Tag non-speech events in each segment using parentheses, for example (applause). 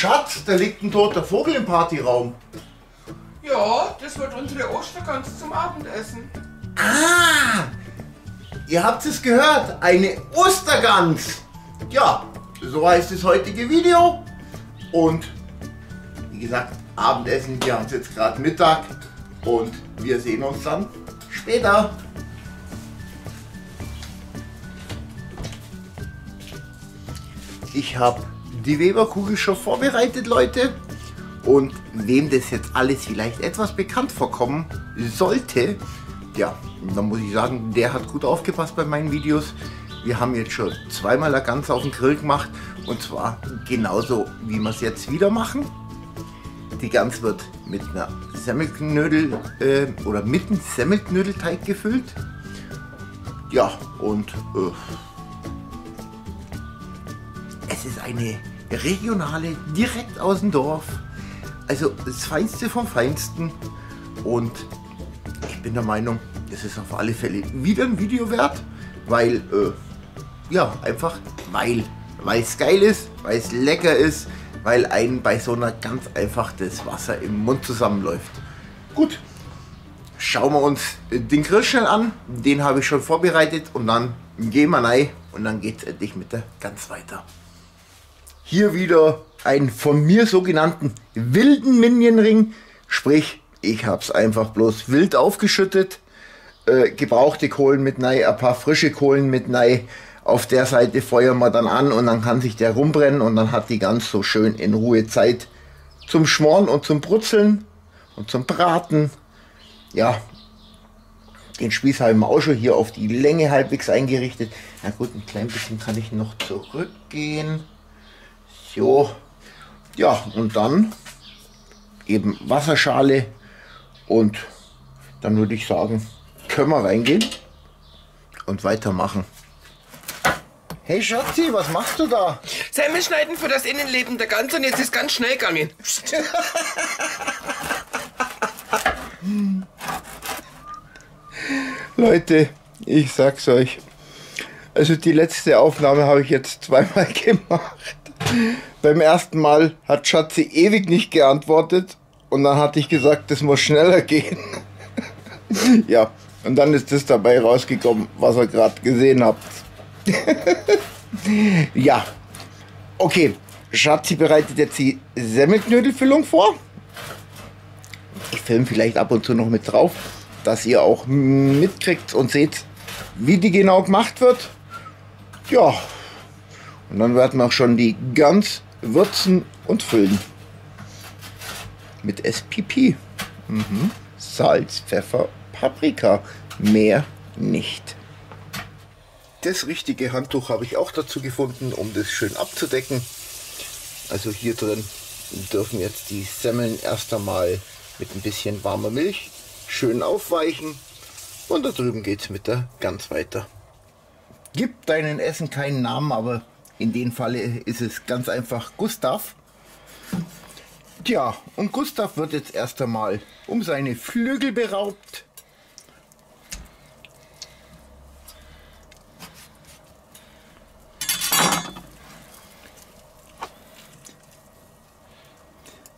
Schatz, da liegt ein toter Vogel im Partyraum. Ja, das wird unsere Ostergans zum Abendessen. Ah! Ihr habt es gehört, eine Ostergans. Ja, so heißt das heutige Video. Und wie gesagt, Abendessen, wir haben es jetzt gerade Mittag. Und wir sehen uns dann später. Ich habe die Weberkugel schon vorbereitet, Leute. Und wem das jetzt alles vielleicht etwas bekannt vorkommen sollte, ja, dann muss ich sagen, der hat gut aufgepasst bei meinen Videos. Wir haben jetzt schon zweimal eine Gans auf den Grill gemacht und zwar genauso, wie wir es jetzt wieder machen. Die Gans wird mit einer Semmelknödel äh, oder mit einem Semmelknödelteig gefüllt. Ja, und äh, es ist eine regionale, direkt aus dem Dorf. Also das Feinste vom Feinsten. Und ich bin der Meinung, das ist auf alle Fälle wieder ein Video wert, weil, äh, ja, einfach weil, weil es geil ist, weil es lecker ist, weil einem bei so einer ganz einfach das Wasser im Mund zusammenläuft. Gut, schauen wir uns den Grill schnell an. Den habe ich schon vorbereitet und dann gehen wir rein und dann geht es endlich mit der Gans weiter. Hier wieder ein von mir sogenannten wilden Minionring. Sprich, ich habe es einfach bloß wild aufgeschüttet. Äh, gebrauchte Kohlen mit rein, ein paar frische Kohlen mit rein. Auf der Seite feuern wir dann an und dann kann sich der rumbrennen und dann hat die ganz so schön in Ruhe Zeit zum Schmoren und zum Brutzeln und zum Braten. Ja, den Spieß haben wir auch schon hier auf die Länge halbwegs eingerichtet. Na gut, ein klein bisschen kann ich noch zurückgehen. So, ja, und dann eben Wasserschale und dann würde ich sagen, können wir reingehen und weitermachen. Hey Schatzi, was machst du da? Semmel schneiden für das Innenleben der Gans und jetzt ist ganz schnell gegangen. (laughs) Leute, ich sag's euch. Also die letzte Aufnahme habe ich jetzt zweimal (laughs) gemacht. (laughs) Beim ersten Mal hat Schatzi ewig nicht geantwortet und dann hatte ich gesagt, das muss schneller gehen. (laughs) ja, und dann ist das dabei rausgekommen, was ihr gerade gesehen habt. (laughs) ja, okay. Schatzi bereitet jetzt die Semmelknödelfüllung vor. Ich filme vielleicht ab und zu noch mit drauf, dass ihr auch mitkriegt und seht, wie die genau gemacht wird. Ja, und dann werden wir auch schon die Gans würzen und füllen. Mit SPP. Mhm. Salz, Pfeffer, Paprika. Mehr nicht. Das richtige Handtuch habe ich auch dazu gefunden, um das schön abzudecken. Also hier drin dürfen jetzt die Semmeln erst einmal mit ein bisschen warmer Milch schön aufweichen. Und da drüben geht es mit der Gans weiter. Gib deinem Essen keinen Namen, aber in dem Falle ist es ganz einfach Gustav. Tja, und Gustav wird jetzt erst einmal um seine Flügel beraubt.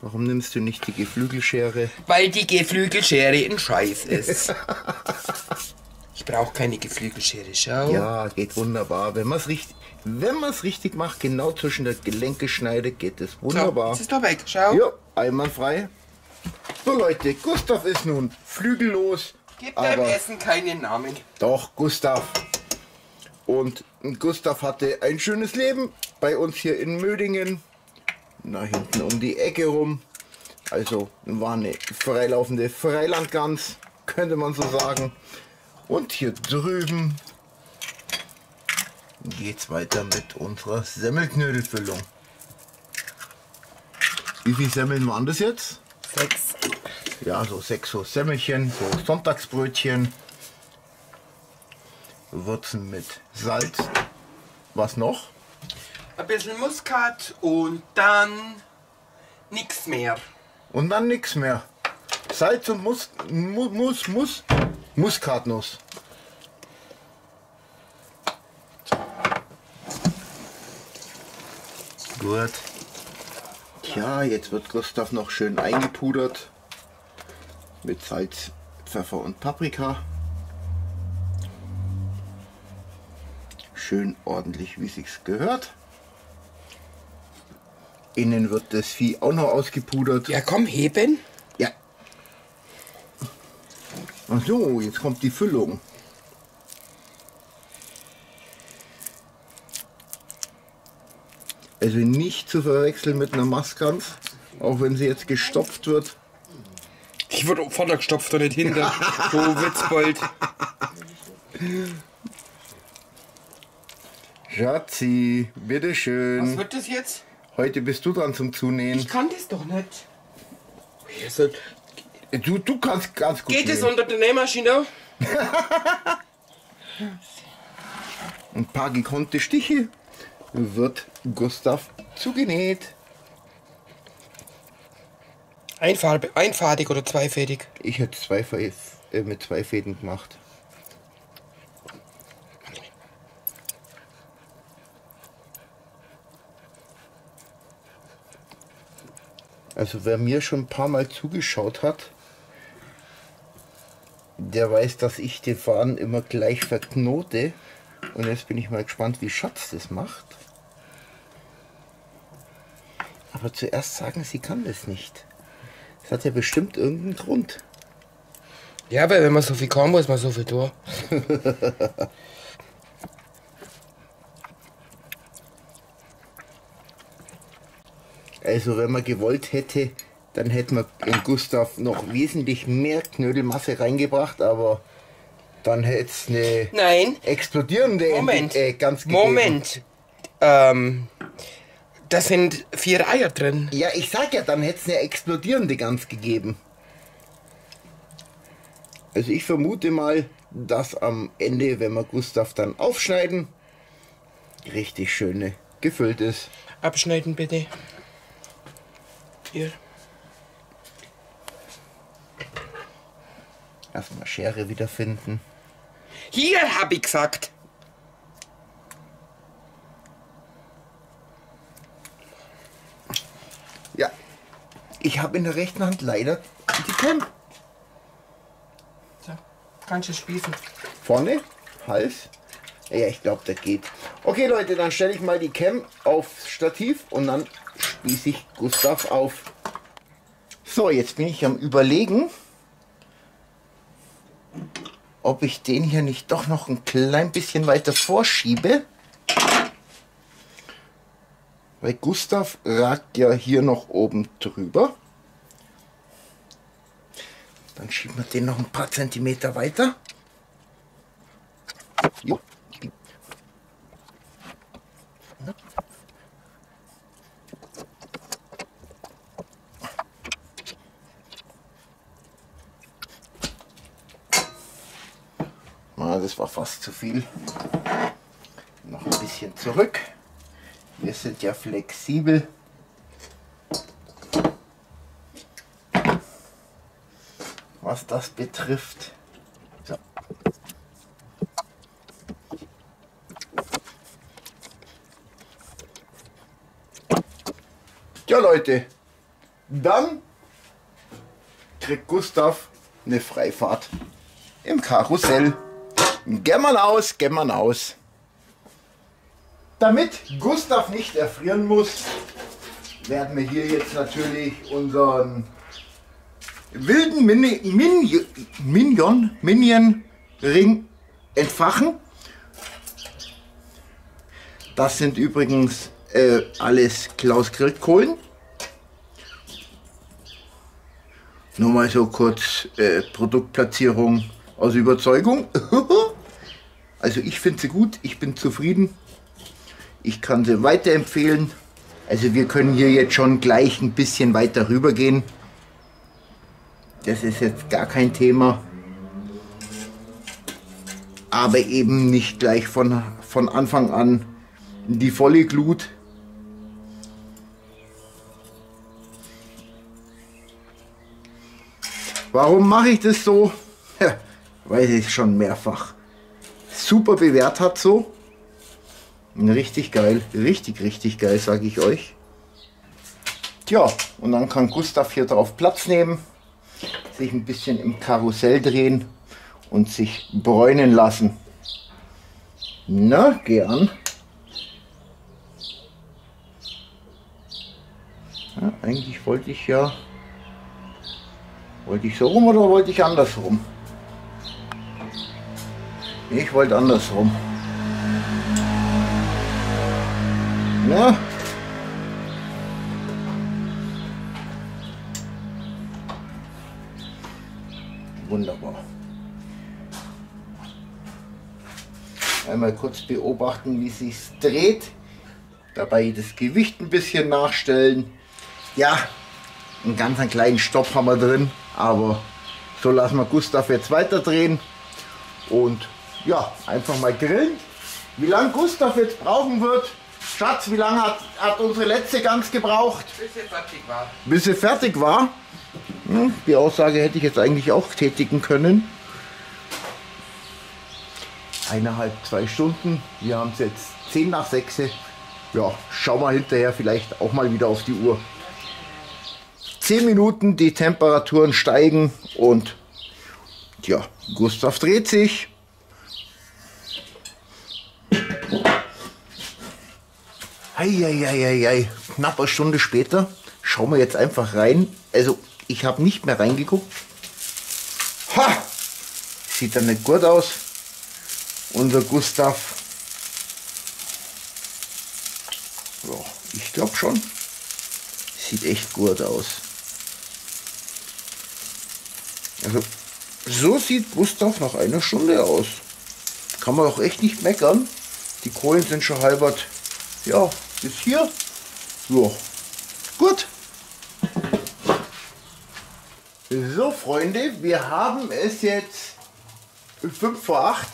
Warum nimmst du nicht die Geflügelschere? Weil die Geflügelschere ein Scheiß ist. (laughs) Ich brauche keine Geflügelschere, schau. Ja, geht wunderbar. Wenn man es richtig, wenn man es richtig macht, genau zwischen der Gelenke schneidet, geht es wunderbar. So, jetzt ist doch weg, schau. Ja, einwandfrei. So Leute, Gustav ist nun flügellos. Gib deinem Essen keinen Namen. doch, Gustav. Und Gustav hatte ein schönes Leben bei uns hier in Mödingen. Na, hinten um die Ecke rum. Also war eine freilaufende Freilandgans, könnte man so sagen. Und hier drüben geht's weiter mit unserer Semmelknödelfüllung. Wie viele Semmeln waren das jetzt? Sechs. Ja, so sechs so Semmelchen, so Sonntagsbrötchen. Würzen mit Salz. Was noch? Ein bisschen Muskat und dann nichts mehr. Und dann nichts mehr. Salz und Mus, Mu- Mus, Mus, Muskatnuss. Gut. Tja, jetzt wird Gustav noch schön eingepudert mit Salz, Pfeffer und Paprika. Schön ordentlich, wie sich's gehört. Innen wird das Vieh auch noch ausgepudert. Ja, komm, heben. Ja. Ach so, jetzt kommt die Füllung. Also nicht zu verwechseln mit einer Maskans, auch wenn sie jetzt gestopft wird. Ich wurde vorne gestopft und nicht hinter. (laughs) so Witzbold. Schatzi, Was bitteschön. wird das jetzt? Heute bist du dran zum Zunähen. Ich kann das doch nicht. Du, du kannst ganz gut Geht es unter der Nähmaschine? (laughs) Ein paar gekonnte Stiche wird Gustav zugenäht. Einfarbe, einfadig oder zweifädig? Ich hätte zwei äh, mit zwei Fäden gemacht. Also wer mir schon ein paar Mal zugeschaut hat, der weiß, dass ich den Faden immer gleich verknote. Und jetzt bin ich mal gespannt, wie Schatz das macht. Aber zuerst sagen, sie kann das nicht. Das hat ja bestimmt irgendeinen Grund. Ja, weil wenn man so viel kann, muss man so viel tun. (laughs) Also wenn man gewollt hätte, dann hätte man in Gustav noch wesentlich mehr Knödelmasse reingebracht, aber dann hätte es eine Nein, explodierende Moment. Äh, ganz gegeben. Moment. Ähm, da sind vier Eier drin. Ja, ich sag ja, dann hätte es eine explodierende Gans gegeben. Also ich vermute mal, dass am Ende, wenn wir Gustav dann aufschneiden, richtig schöne gefüllt ist. Abschneiden bitte. Hier. Erstmal Schere wiederfinden. Hier hab ich gesagt. Ja, ich habe in der rechten Hand leider die Cam. So, kannst du spießen. Vorne, Hals. Ja, ich glaube, das geht. Okay, Leute, dann stelle ich mal die Cam aufs Stativ und dann spieße ich Gustav auf. So, jetzt bin ich am Überlegen, ob ich den hier nicht doch noch ein klein bisschen weiter vorschiebe. Weil Gustav ragt ja hier noch oben drüber. Dann schieben wir den noch ein paar Zentimeter weiter. Jo. Ah, das war fast zu viel. Noch ein bisschen zurück. Wir sind ja flexibel. Was das betrifft. So. Ja, Leute, dann kriegt Gustav eine Freifahrt im Karussell. Geh mal aus, geh mal aus. Damit Gustav nicht erfrieren muss, werden wir hier jetzt natürlich unseren wilden Mini, Min, Minion, Minion Ring entfachen. Das sind übrigens äh, alles Klaus Grillkohlen. Nur mal so kurz äh, Produktplatzierung aus Überzeugung. (laughs) also ich finde sie gut, ich bin zufrieden. Ich kann sie weiterempfehlen. Also wir können hier jetzt schon gleich ein bisschen weiter rüber gehen. Das ist jetzt gar kein Thema. Aber eben nicht gleich von, von Anfang an die volle Glut. Warum mache ich das so? Ja, weil es schon mehrfach super bewährt hat so. Richtig geil, richtig, richtig geil, sage ich euch. Tja, und dann kann Gustav hier drauf Platz nehmen, sich ein bisschen im Karussell drehen und sich bräunen lassen. Na, geh an. Ja, eigentlich wollte ich ja. Wollte ich so rum oder wollte ich andersrum? Ich wollte andersrum. Na? Wunderbar. Einmal kurz beobachten, wie sich dreht. Dabei das Gewicht ein bisschen nachstellen. Ja, einen ganz einen kleinen Stopp haben wir drin, aber so lassen wir Gustav jetzt weiter drehen und ja, einfach mal grillen. Wie lange Gustav jetzt brauchen wird, Schatz, wie lange hat, hat unsere letzte Gans gebraucht? Bis sie fertig war. Bis sie fertig war? Hm, die Aussage hätte ich jetzt eigentlich auch tätigen können. Eineinhalb, zwei Stunden. Wir haben es jetzt 10 nach 6. Ja, schau mal hinterher vielleicht auch mal wieder auf die Uhr. 10 Minuten, die Temperaturen steigen und ja, Gustav dreht sich. Eieieiei, knapp eine Stunde später schauen wir jetzt einfach rein. Also ich habe nicht mehr reingeguckt. Ha! Sieht dann nicht gut aus. Unser Gustav. Ja, ich glaube schon. Sieht echt gut aus. Also, so sieht Gustav nach einer Stunde aus. Kann man auch echt nicht meckern. Die Kohlen sind schon halbert. Ja, bis hier. Ja, gut. So, Freunde, wir haben es jetzt 5 vor 8.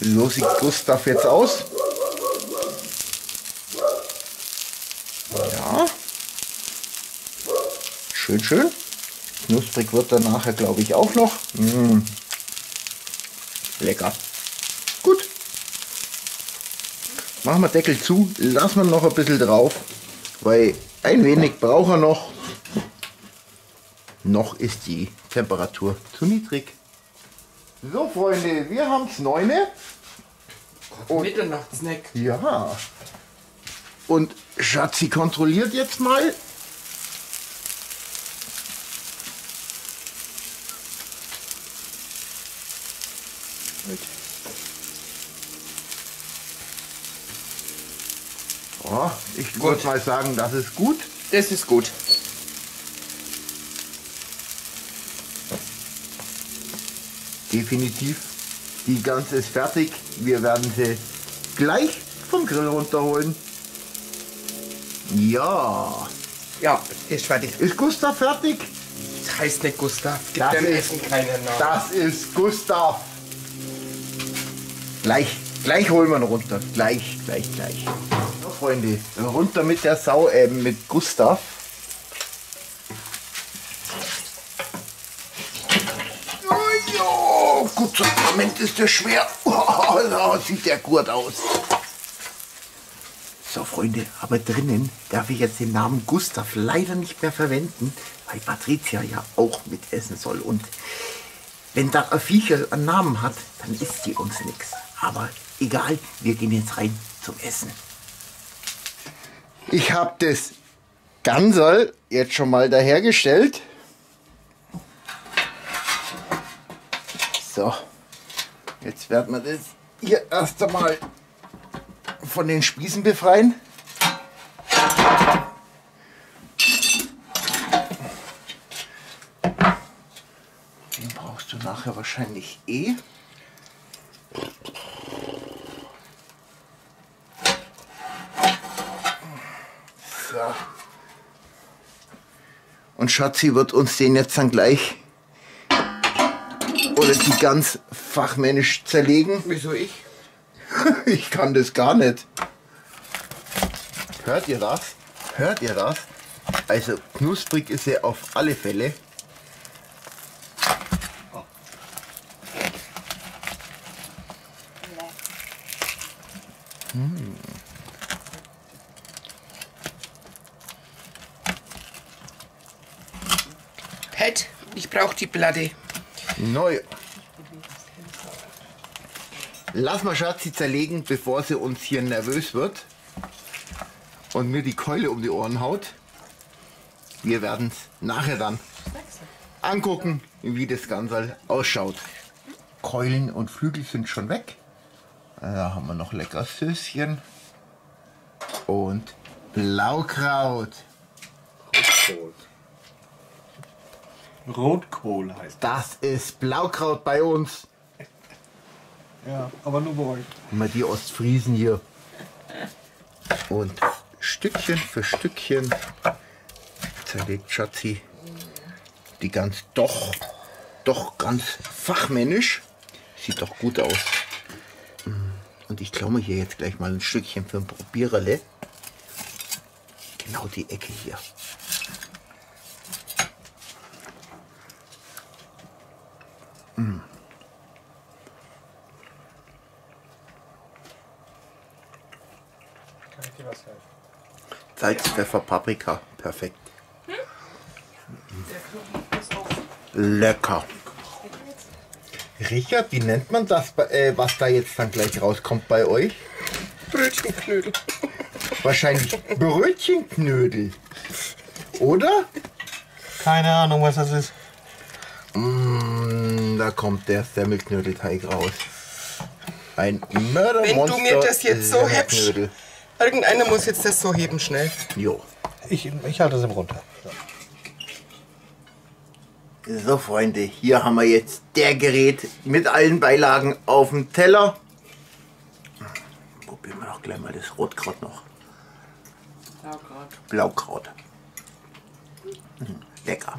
So sieht Gustav jetzt aus. Ja. Schön, schön. Knusprig wird er nachher, glaube ich, auch noch. Mmh. Lecker. Gut. Machen wir Deckel zu, lassen wir noch ein bisschen drauf, weil ein wenig braucht er noch. Noch ist die Temperatur zu niedrig. So Freunde, wir haben es 9. Und Mitternachtssnack. Ja. Und Schatzi kontrolliert jetzt mal. Oh, ich würde mal sagen, das ist gut. Das ist gut. Definitiv. Die ganze ist fertig. Wir werden sie gleich vom Grill runterholen. Ja. Ja, ist fertig. Ist Gustav fertig? Das heißt nicht Gustav. Gib Das dem ist- Essen keinen Namen. Das ist Gustav. Gleich, gleich holen wir ihn runter. Gleich, gleich, gleich. Freunde, runter mit der Sau, äh, mit Gustav. Gut, so Moment ist der schwer. (laughs) Oh, sieht der gut aus. So, Freunde, aber drinnen darf ich jetzt den Namen Gustav leider nicht mehr verwenden, weil Patricia ja auch mitessen soll. Und wenn da ein Viecher einen Namen hat, dann isst die uns nichts. Aber egal, wir gehen jetzt rein zum Essen. Ich habe das Gansel jetzt schon mal dahergestellt. So, jetzt werden wir das hier erst einmal von den Spießen befreien. Den brauchst du nachher wahrscheinlich eh. Und Schatzi wird uns den jetzt dann gleich oder die ganz fachmännisch zerlegen. Wieso ich? (laughs) Ich kann das gar nicht. Hört ihr das? Hört ihr das? Also knusprig ist er auf alle Fälle. Halt, ich brauche die Platte. Neu. Lass mal Schatzi zerlegen, bevor sie uns hier nervös wird und mir die Keule um die Ohren haut. Wir werden es nachher dann angucken, wie das Ganze ausschaut. Keulen und Flügel sind schon weg. Da haben wir noch lecker Süßchen und Blaukraut. Rotkohl. Rotkohl heißt Das ist Blaukraut bei uns. (laughs) Ja, aber nur bei euch. Immer die Ostfriesen hier. Und Stückchen für Stückchen zerlegt Schatzi die ganz doch, doch ganz fachmännisch. Sieht doch gut aus. Und ich klaue mir hier jetzt gleich mal ein Stückchen für ein Probiererle. Genau die Ecke hier. Kann ich dir was helfen? Salz, Pfeffer, Paprika. Perfekt. Lecker. Richard, wie nennt man das, äh, was da jetzt dann gleich rauskommt bei euch? Brötchenknödel. Wahrscheinlich Brötchenknödel. Oder? Keine Ahnung, was das ist. Mm, da kommt der Semmelknödelteig raus. Ein Mördermonster. Wenn du mir das jetzt so Semmelknödel. Irgendeiner muss jetzt das so heben, schnell. Jo. Ich, ich halte es ihm runter. So, Freunde, hier haben wir jetzt der Gerät mit allen Beilagen auf dem Teller. Probieren wir doch gleich mal das Rotkraut noch. Blaukraut. Mm, Lecker.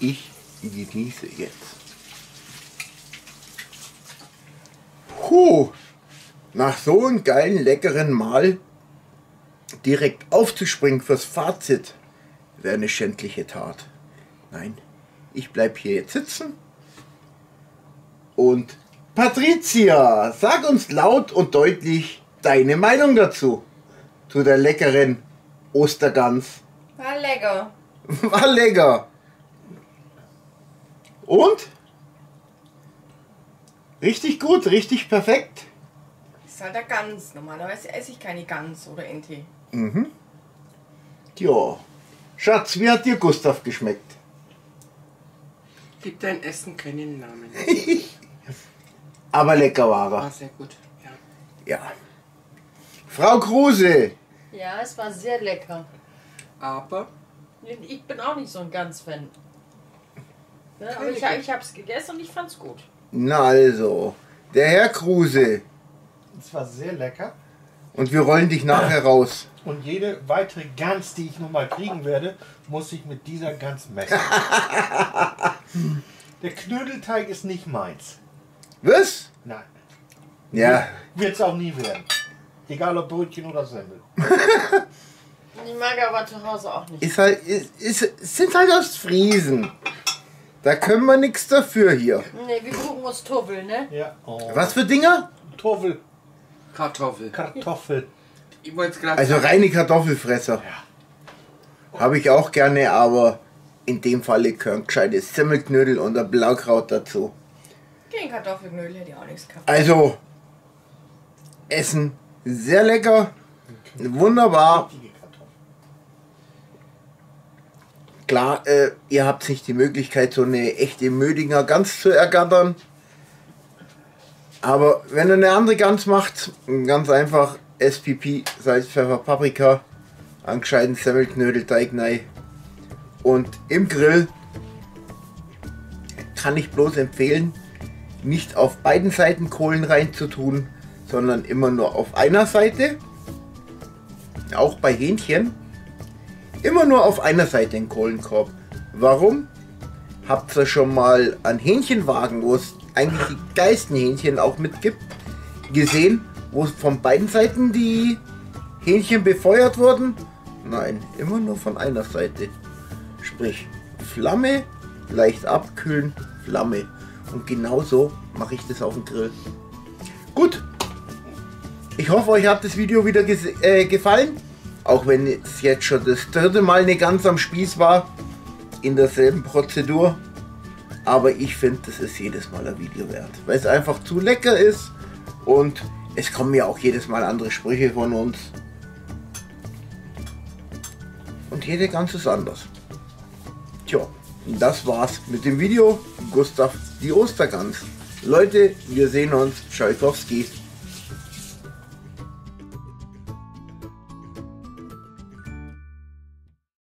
Ich genieße jetzt. Puh, nach so einem geilen, leckeren Mahl direkt aufzuspringen fürs Fazit wäre eine schändliche Tat. Nein, ich bleib hier jetzt sitzen. Und Patricia, sag uns laut und deutlich deine Meinung dazu. Zu der leckeren Ostergans. War lecker. War lecker. Und? Richtig gut, richtig perfekt. Ist halt der Gans. Normalerweise esse ich keine Gans oder Ente. Ja. Schatz, wie hat dir Gustav geschmeckt? Gib dein Essen keinen Namen. (laughs) Aber lecker war War er. sehr gut. Ja. Ja. Frau Kruse, Ja, es war sehr lecker. Aber Ich bin auch nicht so ein Gans-Fan. Ne, aber ich, ich habe es gegessen und ich fand's gut. na also, der Herr Kruse. Es war sehr lecker. Und wir rollen dich nachher raus. Und jede weitere Gans, die ich nochmal kriegen werde, muss ich mit dieser Gans messen. (laughs) Der Knödelteig ist nicht meins. Was? Nein. Ja, Wird es auch nie werden. Egal ob Brötchen oder Semmel. (laughs) Ich mag aber zu Hause auch nicht. ist halt, ist, ist, sind halt aus Friesen. Da können wir nichts dafür hier. Ne, wir gucken uns Tubbel, ne? Ja. Oh. Was für Dinger? Kartoffel. Kartoffel. Kartoffel. Ich wollte es gerade Also reine Kartoffelfresser. Habe ich auch gerne, aber in dem Falle gehören gescheite Semmelknödel und ein Blaukraut dazu. Gegen Kartoffelknödel hätte ich auch nichts gehabt. Also, Essen sehr lecker, wunderbar. Richtige Kartoffel. Klar, äh, ihr habt nicht die Möglichkeit, so eine echte Mödinger Gans zu ergattern. Aber wenn ihr eine andere Gans macht, ganz einfach SPP, Salz, Pfeffer, Paprika, einen gescheiten Semmelknödelteig rein und im Grill kann ich bloß empfehlen, nicht auf beiden Seiten Kohlen reinzutun, sondern immer nur auf einer Seite. Auch bei Hähnchen. Immer nur auf einer Seite den Kohlenkorb. Warum? Habt ihr schon mal an Hähnchenwagen, wo es eigentlich die geilsten Hähnchen auch mitgibt, gesehen, wo von beiden Seiten die Hähnchen befeuert wurden? Nein, immer nur von einer Seite. Sprich, Flamme, leicht abkühlen, Flamme. Und genauso mache ich das auf dem Grill. Gut. Ich hoffe, euch hat das Video wieder äh, gefallen. Auch wenn es jetzt schon das dritte Mal nicht ganz am Spieß war. In derselben Prozedur. Aber ich finde, das ist jedes Mal ein Video wert. Weil es einfach zu lecker ist. Und es kommen ja auch jedes Mal andere Sprüche von uns. Und jede ganz ist anders. Tja, das war's mit dem Video. Gustav, die Ostergans. Leute, wir sehen uns. Tschaikowski.